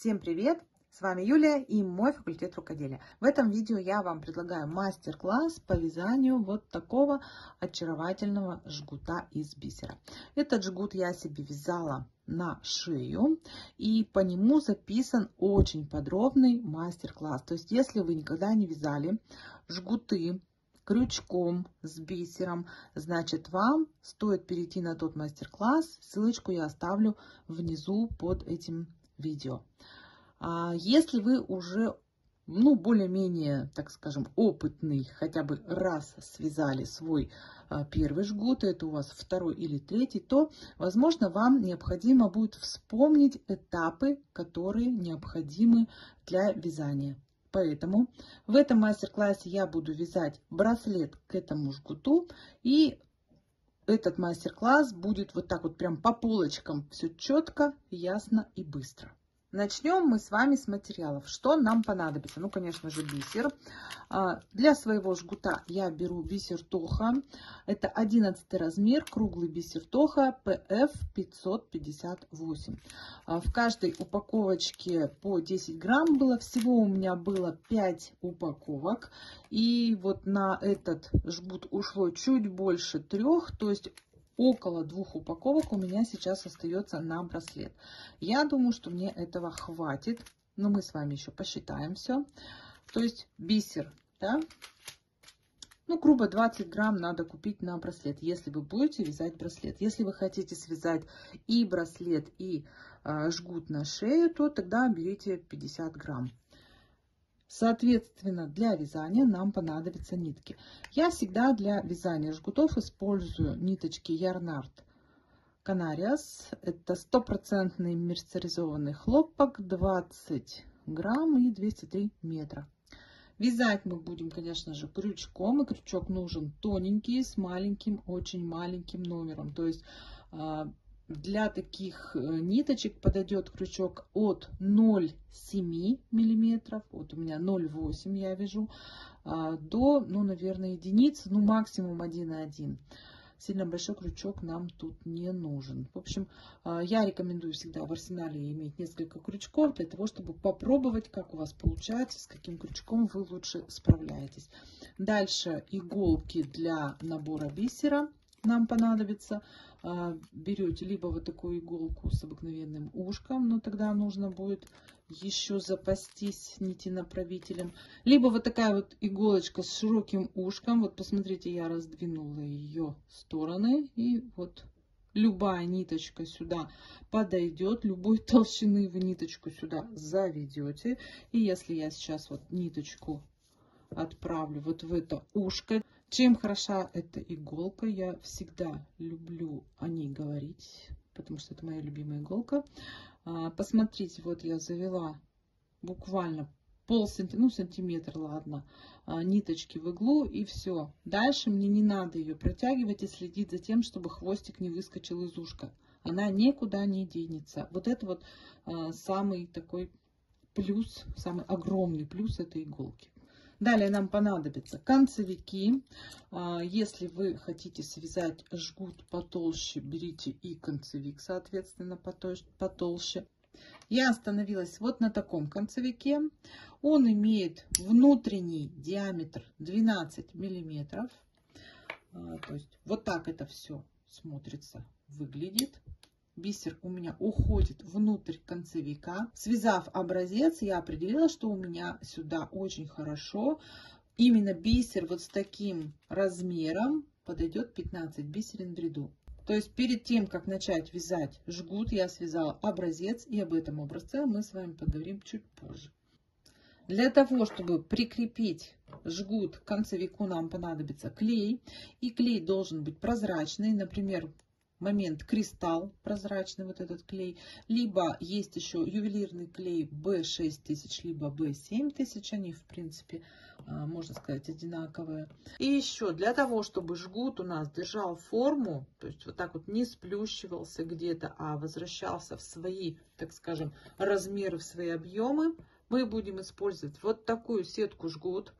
Всем привет! С вами Юлия и мой факультет рукоделия. В этом видео я вам предлагаю мастер-класс по вязанию вот такого очаровательного жгута из бисера. Этот жгут я себе вязала на шею и по нему записан очень подробный мастер-класс. То есть если вы никогда не вязали жгуты крючком с бисером, значит вам стоит перейти на тот мастер-класс. Ссылочку я оставлю внизу под этим видео. А если вы уже ну, более-менее, так скажем, опытный, хотя бы раз связали свой а, первый жгут, это у вас второй или третий, то, возможно, вам необходимо будет вспомнить этапы, которые необходимы для вязания. Поэтому в этом мастер-классе я буду вязать браслет к этому жгуту. И этот мастер-класс будет вот так вот прям по полочкам. Все четко, ясно и быстро. Начнем мы с вами с материалов. Что нам понадобится? Ну, конечно же, бисер. А, для своего жгута я беру бисер Тоха. Это 11 размер, круглый бисер Тоха PF 558. А, в каждой упаковочке по 10 грамм было. Всего у меня было 5 упаковок. И вот на этот жгут ушло чуть больше трех. То есть около двух упаковок у меня сейчас остается на браслет. Я думаю, что мне этого хватит. Но мы с вами еще посчитаем все. То есть бисер, да, ну, грубо 20 грамм надо купить на браслет, если вы будете вязать браслет. Если вы хотите связать и браслет, и э, жгут на шею, то тогда берите 50 грамм. Соответственно, для вязания нам понадобятся нитки. Я всегда для вязания жгутов использую ниточки Yarnart Canarias. Это стопроцентный мерцеризованный хлопок, 20 грамм и 203 метра. Вязать мы будем, конечно же, крючком. И крючок нужен тоненький, с маленьким, очень маленьким номером. То есть а, для таких э, ниточек подойдет крючок от 0,7 миллиметров, вот у меня 0,8 я вяжу, а, до, ну, наверное, единиц, ну, максимум 1,1. Сильно большой крючок нам тут не нужен. В общем, а, я рекомендую всегда в арсенале иметь несколько крючков, для того, чтобы попробовать, как у вас получается, с каким крючком вы лучше справляетесь. Дальше иголки для набора бисера нам понадобится. А, берете либо вот такую иголку с обыкновенным ушком, но тогда нужно будет еще запастись нитенаправителем. Либо вот такая вот иголочка с широким ушком. Вот посмотрите, я раздвинула ее стороны. И вот любая ниточка сюда подойдет. Любой толщины вы ниточку сюда заведете. И если я сейчас вот ниточку отправлю вот в это ушко, чем хороша эта иголка? Я всегда люблю о ней говорить, потому что это моя любимая иголка. А, посмотрите, вот я завела буквально пол сантиметра, ну сантиметр, ладно, а, ниточки в иглу и все. Дальше мне не надо ее протягивать и следить за тем, чтобы хвостик не выскочил из ушка. Она никуда не денется. Вот это вот а, самый такой плюс, самый огромный плюс этой иголки. Далее нам понадобятся концевики. А, если вы хотите связать жгут потолще, берите и концевик, соответственно, потолще. Я остановилась вот на таком концевике. Он имеет внутренний диаметр 12 миллиметров. А, то есть вот так это все смотрится, выглядит бисер у меня уходит внутрь концевика. Связав образец, я определила, что у меня сюда очень хорошо именно бисер вот с таким размером подойдет 15 бисерин в ряду. То есть перед тем, как начать вязать жгут, я связала образец, и об этом образце мы с вами поговорим чуть позже. Для того, чтобы прикрепить жгут к концевику, нам понадобится клей. И клей должен быть прозрачный. Например, момент кристалл прозрачный вот этот клей. Либо есть еще ювелирный клей b6000 либо b7000 они в принципе а, можно сказать одинаковые. И еще для того чтобы жгут у нас держал форму то есть вот так вот не сплющивался где-то а возвращался в свои так скажем размеры в свои объемы мы будем использовать вот такую сетку жгут.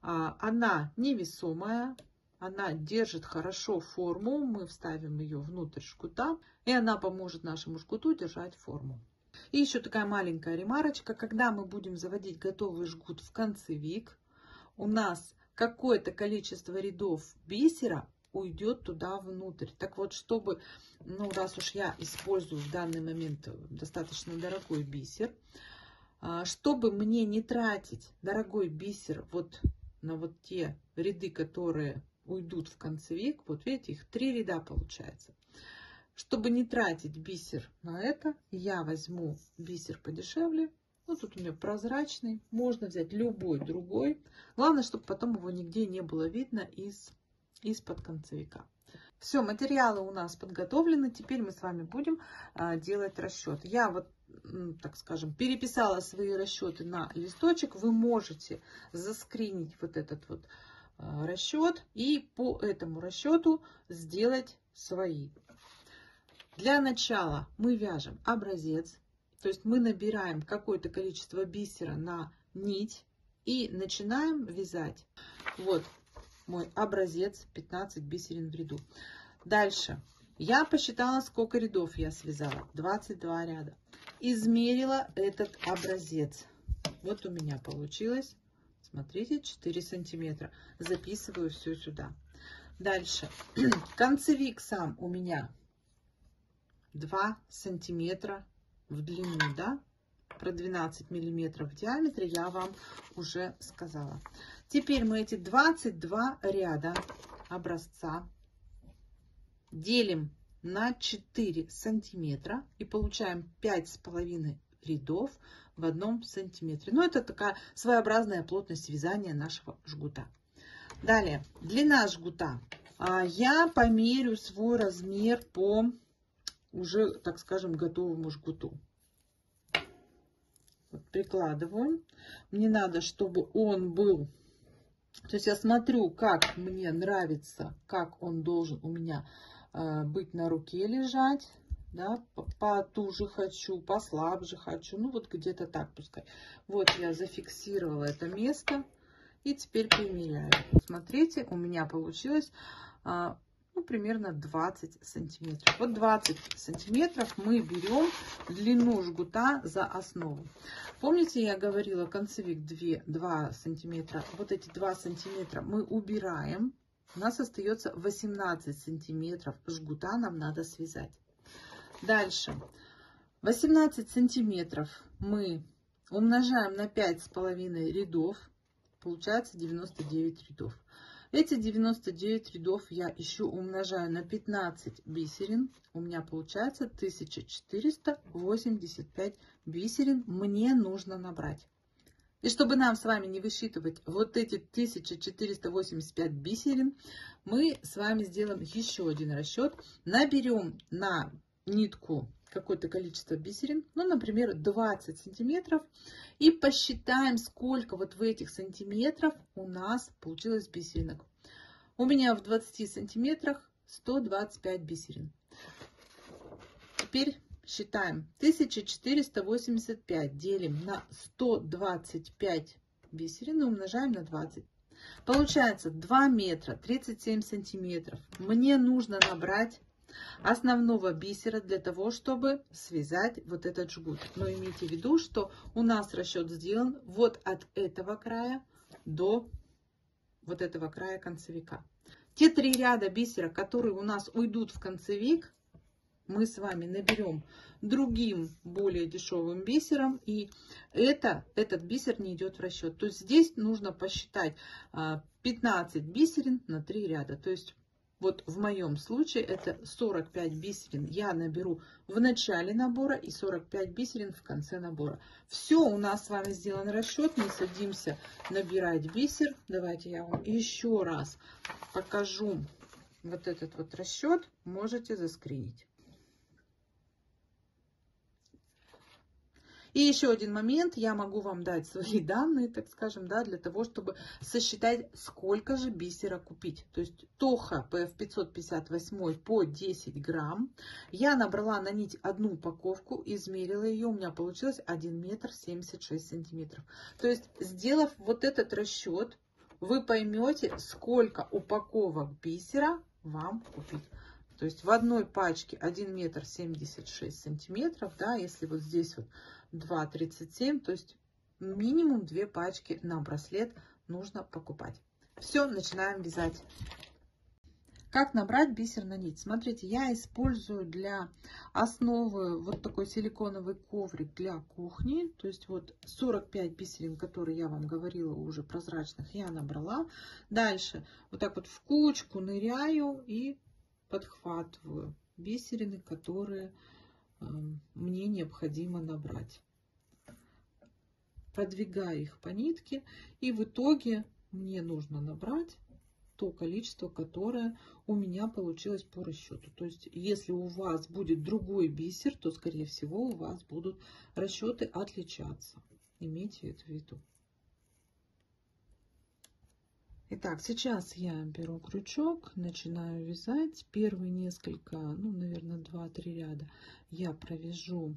А, она невесомая она держит хорошо форму. Мы вставим ее внутрь жгута. И она поможет нашему жгуту держать форму. И еще такая маленькая ремарочка. Когда мы будем заводить готовый жгут в концевик, у нас какое-то количество рядов бисера уйдет туда внутрь. Так вот, чтобы, ну, раз уж я использую в данный момент достаточно дорогой бисер, а, чтобы мне не тратить дорогой бисер вот на вот те ряды, которые уйдут в концевик, вот видите, их три ряда получается. Чтобы не тратить бисер на это, я возьму бисер подешевле. Ну, тут у меня прозрачный. Можно взять любой другой. Главное, чтобы потом его нигде не было видно из, из-под концевика. Все, материалы у нас подготовлены. Теперь мы с вами будем а, делать расчет. Я вот, так скажем, переписала свои расчеты на листочек. Вы можете заскринить вот этот вот расчет и по этому расчету сделать свои. Для начала мы вяжем образец, то есть мы набираем какое-то количество бисера на нить и начинаем вязать. Вот мой образец 15 бисерин в ряду. Дальше. Я посчитала, сколько рядов я связала. 22 ряда. Измерила этот образец. Вот у меня получилось, смотрите, 4 сантиметра. Записываю все сюда. Дальше. Концевик сам у меня 2 сантиметра в длину, да, про 12 миллиметров в диаметре я вам уже сказала. Теперь мы эти 22 ряда образца делим на 4 сантиметра и получаем 5,5 рядов в одном сантиметре. Ну, это такая своеобразная плотность вязания нашего жгута. Далее, длина жгута. А, я померю свой размер по уже, так скажем, готовому жгуту. Вот прикладываю. Мне надо, чтобы он был... То есть я смотрю, как мне нравится, как он должен у меня э, быть на руке лежать. Да, потуже хочу, послабже хочу. Ну, вот где-то так пускай. Вот я зафиксировала это место. И теперь примеряю. Смотрите, у меня получилось а, ну, примерно 20 сантиметров. Вот 20 сантиметров мы берем длину жгута за основу. Помните, я говорила, концевик 2, 2 сантиметра. Вот эти 2 сантиметра мы убираем. У нас остается 18 сантиметров жгута нам надо связать. Дальше. 18 сантиметров мы умножаем на 5,5 рядов. Получается 99 рядов. Эти 99 рядов я еще умножаю на 15 бисерин. У меня получается 1485 бисерин мне нужно набрать. И чтобы нам с вами не высчитывать вот эти 1485 бисерин, мы с вами сделаем еще один расчет. Наберем на нитку какое-то количество бисерин, ну, например, 20 сантиметров, и посчитаем, сколько вот в этих сантиметрах у нас получилось бисеринок. У меня в 20 сантиметрах 125 бисерин. Теперь считаем. 1485 делим на 125 бисерин и умножаем на 20. Получается 2 метра 37 сантиметров. Мне нужно набрать основного бисера для того, чтобы связать вот этот жгут. Но имейте в виду, что у нас расчет сделан вот от этого края до вот этого края концевика. Те три ряда бисера, которые у нас уйдут в концевик, мы с вами наберем другим более дешевым бисером и это, этот бисер не идет в расчет. То есть здесь нужно посчитать 15 а, бисерин на 3 ряда. То есть вот в моем случае это 45 бисерин я наберу в начале набора и 45 бисерин в конце набора. Все, у нас с вами сделан расчет. Мы садимся набирать бисер. Давайте я вам еще раз покажу вот этот вот расчет. Можете заскринить. И еще один момент, я могу вам дать свои данные, так скажем, да, для того, чтобы сосчитать, сколько же бисера купить. То есть Тоха PF 558 по 10 грамм. Я набрала на нить одну упаковку, измерила ее, у меня получилось 1 метр 76 сантиметров. То есть, сделав вот этот расчет, вы поймете, сколько упаковок бисера вам купить. То есть в одной пачке 1 метр 76 сантиметров, да, если вот здесь вот 2,37, то есть минимум две пачки на браслет нужно покупать. Все, начинаем вязать. Как набрать бисер на нить? Смотрите, я использую для основы вот такой силиконовый коврик для кухни. То есть вот 45 бисерин, которые я вам говорила уже прозрачных, я набрала. Дальше вот так вот в кучку ныряю и подхватываю бисерины, которые мне необходимо набрать. Продвигаю их по нитке и в итоге мне нужно набрать то количество, которое у меня получилось по расчету. То есть, если у вас будет другой бисер, то, скорее всего, у вас будут расчеты отличаться. Имейте это в виду. Итак, сейчас я беру крючок, начинаю вязать. Первые несколько, ну, наверное, 2-3 ряда я провяжу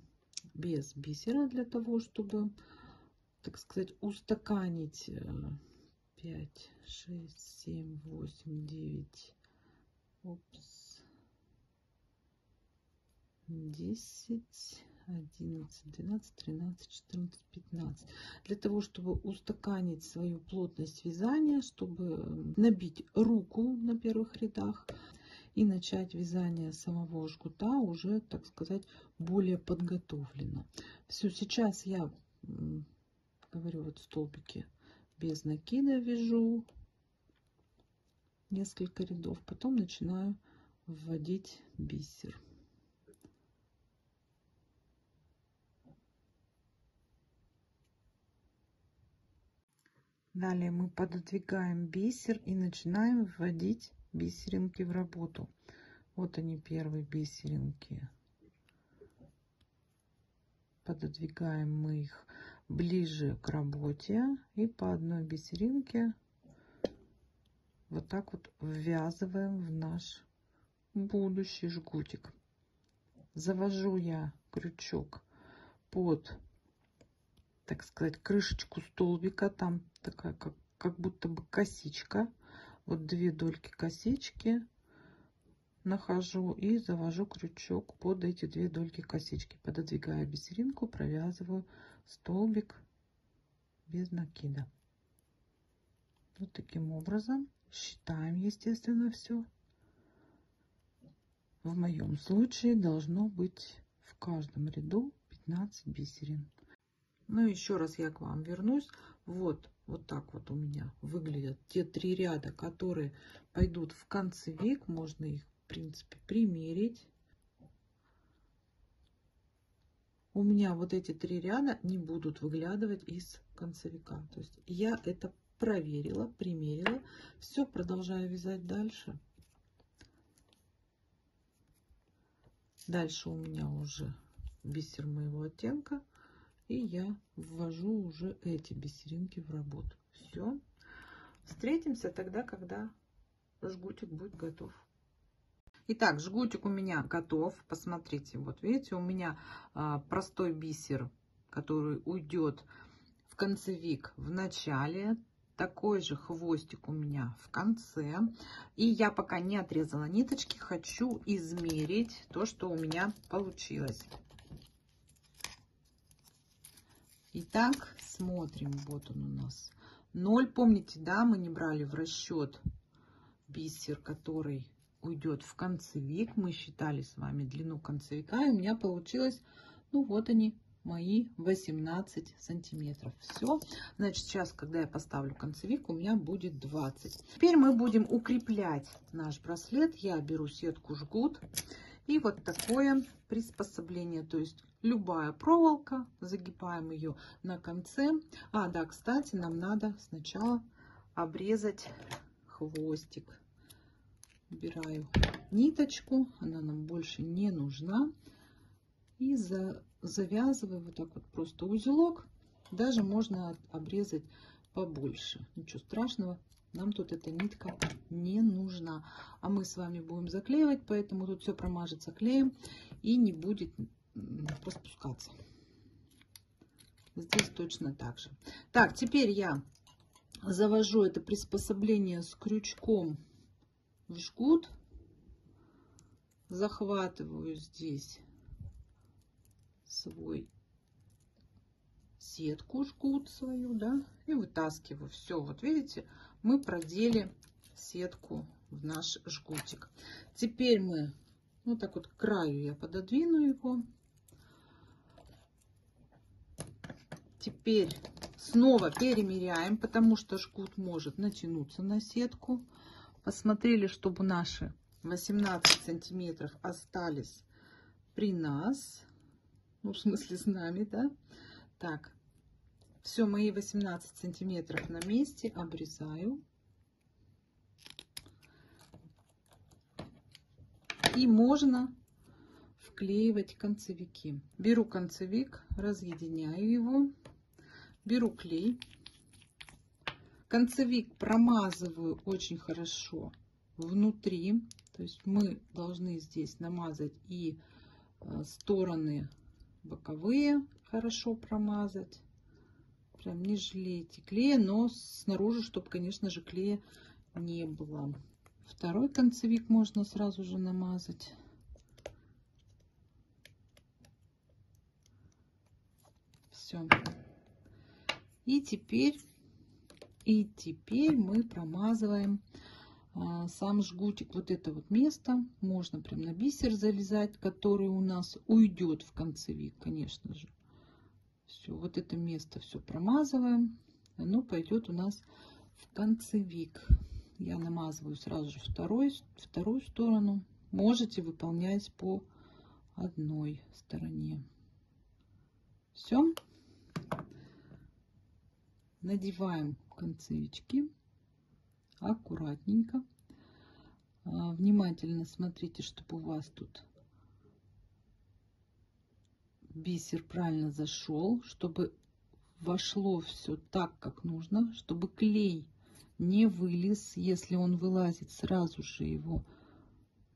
без бисера для того, чтобы, так сказать, устаканить э, 5, 6, 7, 8, 9, опс, 10, 11, 12, 13, 14, 15. Для того, чтобы устаканить свою плотность вязания, чтобы набить руку на первых рядах и начать вязание самого жгута уже, так сказать, более подготовлено. Все, сейчас я говорю вот столбики без накида вяжу несколько рядов, потом начинаю вводить бисер. Далее мы пододвигаем бисер и начинаем вводить бисеринки в работу. Вот они первые бисеринки. Пододвигаем мы их ближе к работе и по одной бисеринке вот так вот ввязываем в наш будущий жгутик. Завожу я крючок под, так сказать, крышечку столбика. Там такая, как, как будто бы косичка. Вот две дольки косички нахожу и завожу крючок под эти две дольки косички. Пододвигаю бисеринку, провязываю столбик без накида. Вот таким образом считаем, естественно, все. В моем случае должно быть в каждом ряду 15 бисерин. Ну, еще раз я к вам вернусь. Вот, вот так вот у меня выглядят те три ряда, которые пойдут в концевик. Можно их, в принципе, примерить. у меня вот эти три ряда не будут выглядывать из концевика. То есть я это проверила, примерила. Все, продолжаю вязать дальше. Дальше у меня уже бисер моего оттенка. И я ввожу уже эти бисеринки в работу. Все. Встретимся тогда, когда жгутик будет готов. Итак, жгутик у меня готов. Посмотрите, вот видите, у меня а, простой бисер, который уйдет в концевик в начале. Такой же хвостик у меня в конце. И я пока не отрезала ниточки, хочу измерить то, что у меня получилось. Итак, смотрим. Вот он у нас. 0. Помните, да, мы не брали в расчет бисер, который уйдет в концевик. Мы считали с вами длину концевика, и у меня получилось, ну вот они, мои 18 сантиметров. Все. Значит, сейчас, когда я поставлю концевик, у меня будет 20. Теперь мы будем укреплять наш браслет. Я беру сетку жгут и вот такое приспособление. То есть любая проволока, загибаем ее на конце. А, да, кстати, нам надо сначала обрезать хвостик убираю ниточку, она нам больше не нужна. И за, завязываю вот так вот просто узелок. Даже можно обрезать побольше. Ничего страшного, нам тут эта нитка не нужна. А мы с вами будем заклеивать, поэтому тут все промажется клеем и не будет распускаться. Здесь точно так же. Так, теперь я завожу это приспособление с крючком в жгут. захватываю здесь свой сетку, жгут свою, да, и вытаскиваю. Все, вот видите, мы продели сетку в наш жгутик. Теперь мы, вот так вот к краю я пододвину его. Теперь снова перемеряем, потому что жгут может натянуться на сетку. Посмотрели, чтобы наши 18 сантиметров остались при нас. Ну, в смысле с нами, да? Так, все, мои 18 сантиметров на месте. Обрезаю. И можно вклеивать концевики. Беру концевик, разъединяю его, беру клей. Концевик промазываю очень хорошо внутри. То есть мы должны здесь намазать и э, стороны боковые хорошо промазать. Прям не жалейте клея, но снаружи, чтобы, конечно же, клея не было. Второй концевик можно сразу же намазать. Все. И теперь, и теперь мы промазываем а, сам жгутик. Вот это вот место можно прям на бисер залезать, который у нас уйдет в концевик, конечно же. Все, вот это место все промазываем. Оно пойдет у нас в концевик. Я намазываю сразу же второй, вторую сторону. Можете выполнять по одной стороне. Все надеваем концевички аккуратненько. А, внимательно смотрите, чтобы у вас тут бисер правильно зашел, чтобы вошло все так, как нужно, чтобы клей не вылез. Если он вылазит, сразу же его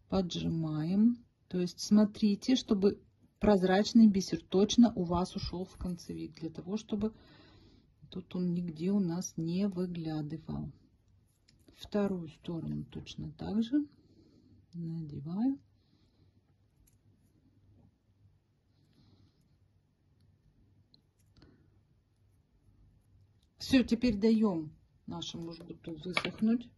поджимаем. То есть смотрите, чтобы прозрачный бисер точно у вас ушел в концевик, для того, чтобы Тут он нигде у нас не выглядывал. Вторую сторону точно так же надеваю. Все, теперь даем нашему жгуту высохнуть.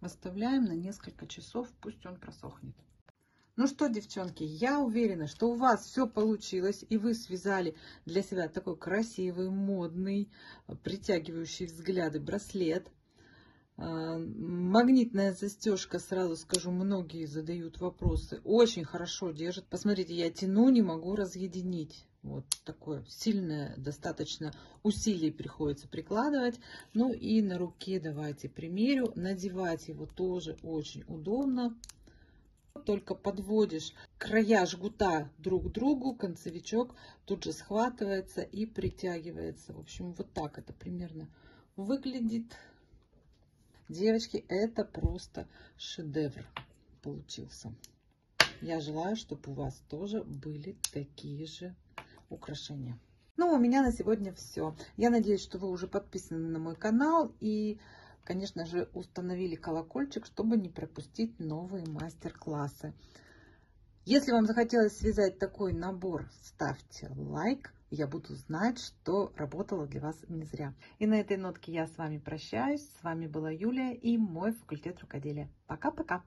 Оставляем на несколько часов, пусть он просохнет. Ну что, девчонки, я уверена, что у вас все получилось, и вы связали для себя такой красивый, модный, притягивающий взгляды браслет. А, магнитная застежка, сразу скажу, многие задают вопросы. Очень хорошо держит. Посмотрите, я тяну, не могу разъединить. Вот такое сильное достаточно усилий приходится прикладывать. Ну и на руке давайте примерю. Надевать его тоже очень удобно только подводишь края жгута друг к другу, концевичок тут же схватывается и притягивается. В общем, вот так это примерно выглядит. Девочки, это просто шедевр получился. Я желаю, чтобы у вас тоже были такие же украшения. Ну, у меня на сегодня все. Я надеюсь, что вы уже подписаны на мой канал и конечно же, установили колокольчик, чтобы не пропустить новые мастер-классы. Если вам захотелось связать такой набор, ставьте лайк. Я буду знать, что работало для вас не зря. И на этой нотке я с вами прощаюсь. С вами была Юлия и мой факультет рукоделия. Пока-пока!